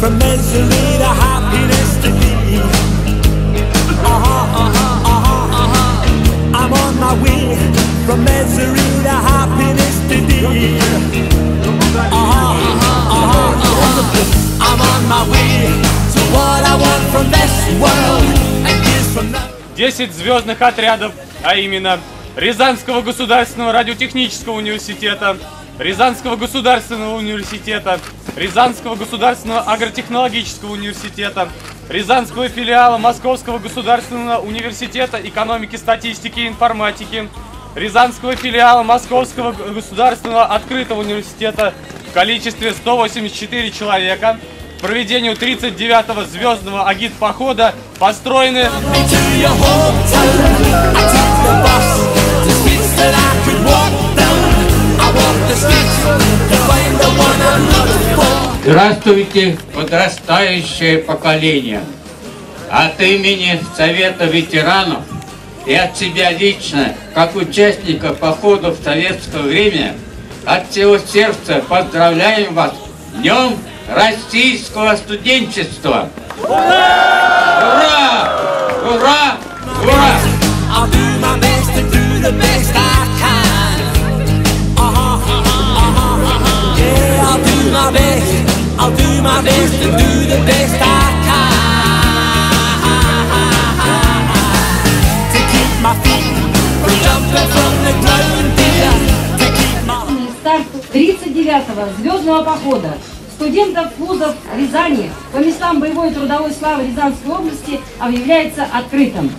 From misery to happiness to me Uh-huh, uh-huh, uh-huh, uh-huh I'm on my way From misery to happiness to thee Uh-huh, uh-huh, uh-huh, uh-huh I'm on my way To what I want from this world And this from the... 10 звездных отрядов, а именно Рязанского государственного радиотехнического университета, Рязанского государственного университета, Рязанского государственного агротехнологического университета, Рязанского филиала Московского государственного университета экономики, статистики и информатики, Рязанского филиала Московского государственного открытого университета в количестве 184 человека – к проведению 39-го звездного агит-похода построены... Здравствуйте, подрастающее поколение! От имени Совета ветеранов и от себя лично, как участника похода в советское время, от всего сердца поздравляем вас с Днем российского студенчества! Ура! Ура! Ура! My best to do the best I can. To keep my feet from jumping from the ground, dear. To keep my... Старт 39-го звездного похода студентов вузов Рязани по местам боевой трудовой славы Рязанской области объявляется открытым.